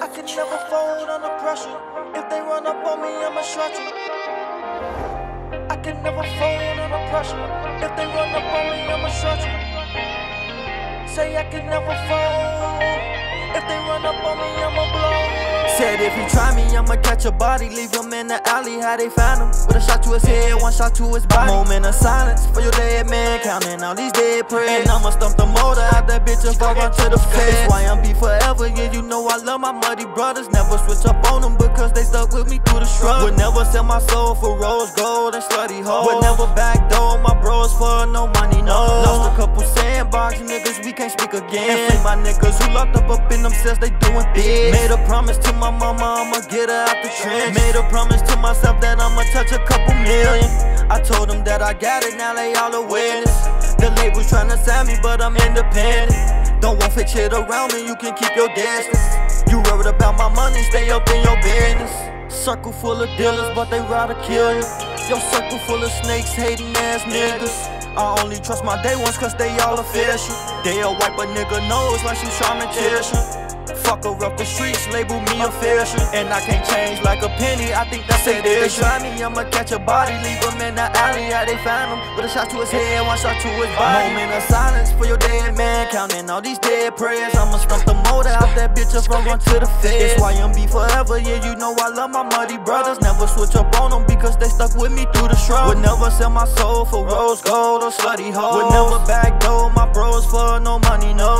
I can never fold under pressure. If they run up on me, I'ma stretch it. I can never fold under pressure. If they run up on me, I'ma stretch it. Say I can never fold. If they run up on me, I'ma blow. Said if he try me, I'ma catch a body, leave him in the alley. How they found him? With a shot to his head, one shot to his body. Moment of silence for your dead man, counting all these dead prayers. And I'ma stump the motor out that bitch and fall run to the feds. YMB forever, yeah, you know I love my muddy brothers. Never switch up on them because they stuck with me through the struggle. Would never sell my soul for rose gold and slutty hoes. Would never back backdoor my bros for no money, no. Lost a couple sandbox niggas, we can't speak again. And my niggas who locked up up in them cells, they doing big. Made a promise to my mama, I'ma get her out the trench. Made a promise to myself that I'ma touch a couple million. I told them that I got it, now they all awareness. The label's tryna sign me, but I'm independent. Don't want fake shit around me, you can keep your distance. You worried about my money, stay up in your business. Circle full of dealers, but they rather kill you. Your circle full of snakes, hating ass niggas. I only trust my day ones cause they all official. They'll wipe a nigga nose like she Charmin Tissue. Fuck her up the streets, label me official. And I can't change like a penny, I think that's it. They try me, I'ma catch a body, leave him in the alley. How they found him? With a shot to his head, one shot to his body. Moment of silence for your dead man, counting all these dead prayers. I'ma stump the motor bitch if I run to the feds. It's YMB forever, yeah, you know I love my muddy brothers. Never switch up on them because they stuck with me through the struggle. Would never sell my soul for rose gold or slutty hoes. Would never backdoor my bros for no money, no.